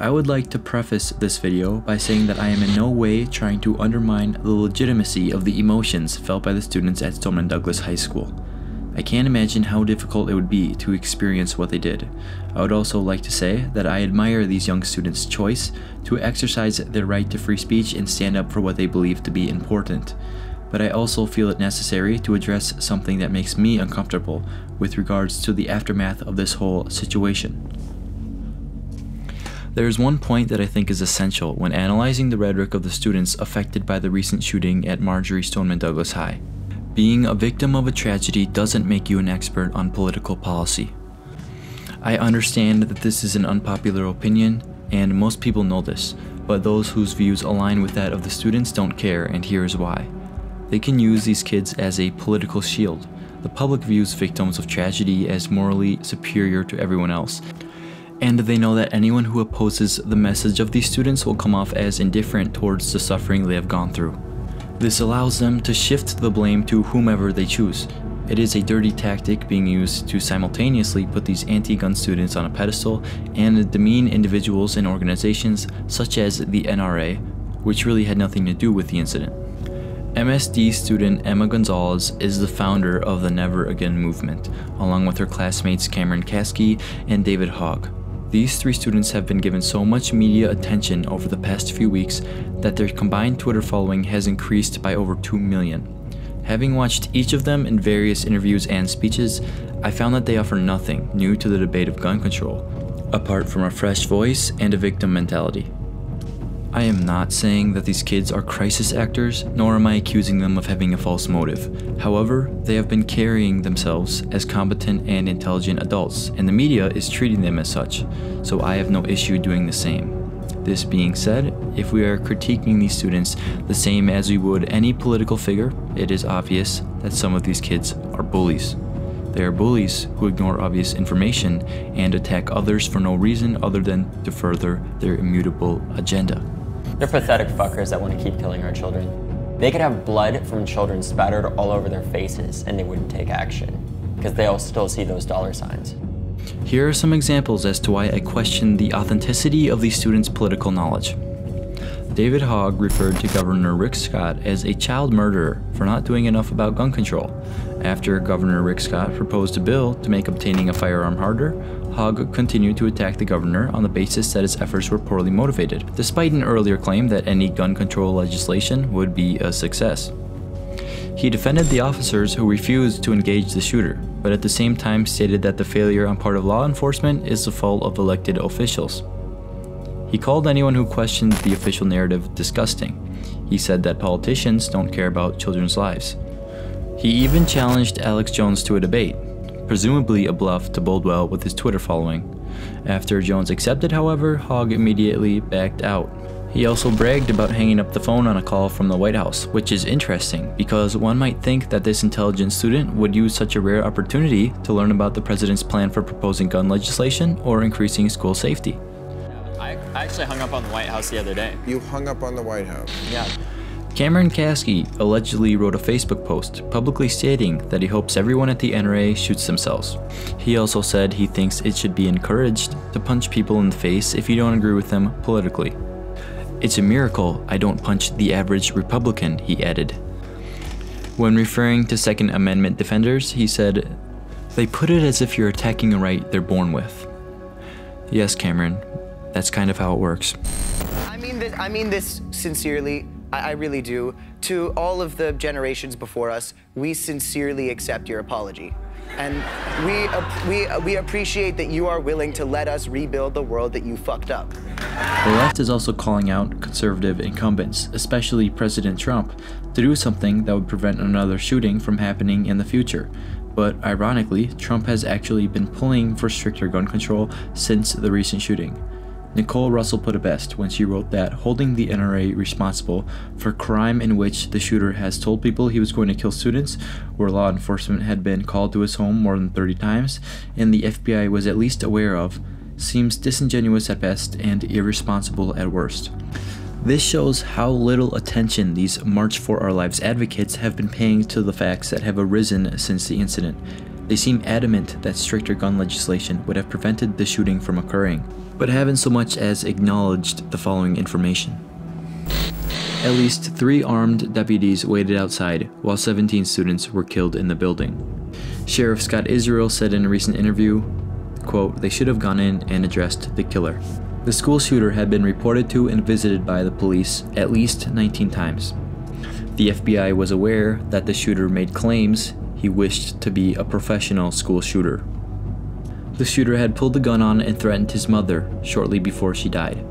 I would like to preface this video by saying that I am in no way trying to undermine the legitimacy of the emotions felt by the students at Stoneman Douglas High School. I can't imagine how difficult it would be to experience what they did. I would also like to say that I admire these young students' choice to exercise their right to free speech and stand up for what they believe to be important. But I also feel it necessary to address something that makes me uncomfortable with regards to the aftermath of this whole situation. There is one point that I think is essential when analyzing the rhetoric of the students affected by the recent shooting at Marjory Stoneman Douglas High. Being a victim of a tragedy doesn't make you an expert on political policy. I understand that this is an unpopular opinion, and most people know this, but those whose views align with that of the students don't care, and here is why. They can use these kids as a political shield. The public views victims of tragedy as morally superior to everyone else, and they know that anyone who opposes the message of these students will come off as indifferent towards the suffering they have gone through. This allows them to shift the blame to whomever they choose. It is a dirty tactic being used to simultaneously put these anti-gun students on a pedestal and demean individuals and organizations such as the NRA, which really had nothing to do with the incident. MSD student Emma Gonzalez is the founder of the Never Again movement, along with her classmates Cameron Kasky and David Hogg. These three students have been given so much media attention over the past few weeks that their combined Twitter following has increased by over 2 million. Having watched each of them in various interviews and speeches, I found that they offer nothing new to the debate of gun control, apart from a fresh voice and a victim mentality. I am not saying that these kids are crisis actors, nor am I accusing them of having a false motive. However, they have been carrying themselves as competent and intelligent adults, and the media is treating them as such, so I have no issue doing the same. This being said, if we are critiquing these students the same as we would any political figure, it is obvious that some of these kids are bullies. They are bullies who ignore obvious information and attack others for no reason other than to further their immutable agenda. They're pathetic fuckers that want to keep killing our children. They could have blood from children spattered all over their faces and they wouldn't take action because they'll still see those dollar signs. Here are some examples as to why I question the authenticity of these students' political knowledge. David Hogg referred to Governor Rick Scott as a child murderer for not doing enough about gun control. After Governor Rick Scott proposed a bill to make obtaining a firearm harder, Hogg continued to attack the governor on the basis that his efforts were poorly motivated, despite an earlier claim that any gun control legislation would be a success. He defended the officers who refused to engage the shooter, but at the same time stated that the failure on part of law enforcement is the fault of elected officials. He called anyone who questioned the official narrative disgusting. He said that politicians don't care about children's lives. He even challenged Alex Jones to a debate, presumably a bluff to Boldwell with his Twitter following. After Jones accepted, however, Hogg immediately backed out. He also bragged about hanging up the phone on a call from the White House, which is interesting because one might think that this intelligent student would use such a rare opportunity to learn about the president's plan for proposing gun legislation or increasing school safety. I, I actually hung up on the White House the other day. You hung up on the White House. Yeah. Cameron Kasky allegedly wrote a Facebook post publicly stating that he hopes everyone at the NRA shoots themselves. He also said he thinks it should be encouraged to punch people in the face if you don't agree with them politically. It's a miracle I don't punch the average Republican, he added. When referring to Second Amendment defenders, he said, They put it as if you're attacking a right they're born with. Yes, Cameron, that's kind of how it works. I mean this, I mean this sincerely. I, I really do. To all of the generations before us, we sincerely accept your apology. And we, we, we appreciate that you are willing to let us rebuild the world that you fucked up. The left is also calling out conservative incumbents, especially President Trump, to do something that would prevent another shooting from happening in the future. But ironically, Trump has actually been pulling for stricter gun control since the recent shooting. Nicole Russell put it best when she wrote that holding the NRA responsible for crime in which the shooter has told people he was going to kill students, where law enforcement had been called to his home more than 30 times, and the FBI was at least aware of, seems disingenuous at best and irresponsible at worst. This shows how little attention these March for Our Lives advocates have been paying to the facts that have arisen since the incident. They seem adamant that stricter gun legislation would have prevented the shooting from occurring. But haven't so much as acknowledged the following information. At least three armed deputies waited outside while 17 students were killed in the building. Sheriff Scott Israel said in a recent interview, quote, they should have gone in and addressed the killer. The school shooter had been reported to and visited by the police at least 19 times. The FBI was aware that the shooter made claims he wished to be a professional school shooter. The shooter had pulled the gun on and threatened his mother shortly before she died.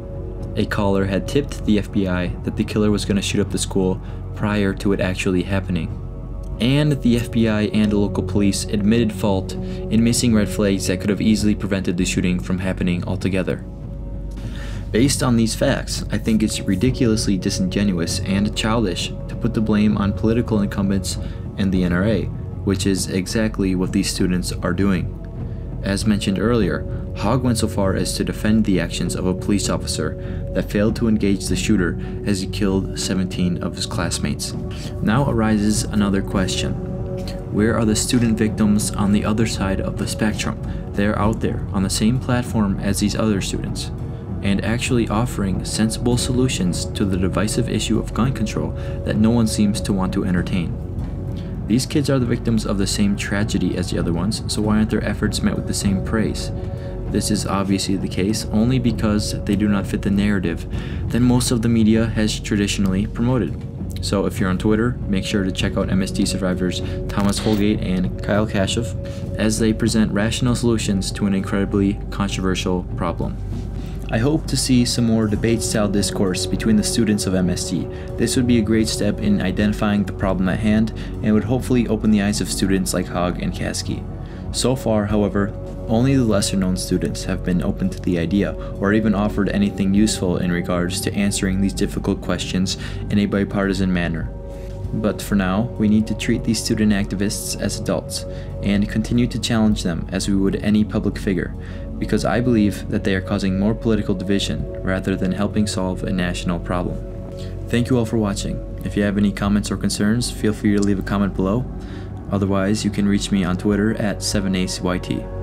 A caller had tipped the FBI that the killer was going to shoot up the school prior to it actually happening. And the FBI and local police admitted fault in missing red flags that could have easily prevented the shooting from happening altogether. Based on these facts, I think it's ridiculously disingenuous and childish to put the blame on political incumbents and the NRA, which is exactly what these students are doing. As mentioned earlier, Hogg went so far as to defend the actions of a police officer that failed to engage the shooter as he killed 17 of his classmates. Now arises another question. Where are the student victims on the other side of the spectrum? They're out there on the same platform as these other students and actually offering sensible solutions to the divisive issue of gun control that no one seems to want to entertain. These kids are the victims of the same tragedy as the other ones, so why aren't their efforts met with the same praise? This is obviously the case only because they do not fit the narrative that most of the media has traditionally promoted. So if you're on Twitter, make sure to check out MSD survivors Thomas Holgate and Kyle Kashuv as they present rational solutions to an incredibly controversial problem. I hope to see some more debate style discourse between the students of MSD. This would be a great step in identifying the problem at hand and would hopefully open the eyes of students like Hogg and Kasky. So far, however, only the lesser known students have been open to the idea or even offered anything useful in regards to answering these difficult questions in a bipartisan manner. But for now, we need to treat these student activists as adults and continue to challenge them as we would any public figure, because I believe that they are causing more political division rather than helping solve a national problem. Thank you all for watching. If you have any comments or concerns, feel free to leave a comment below. Otherwise, you can reach me on Twitter at 7acyt.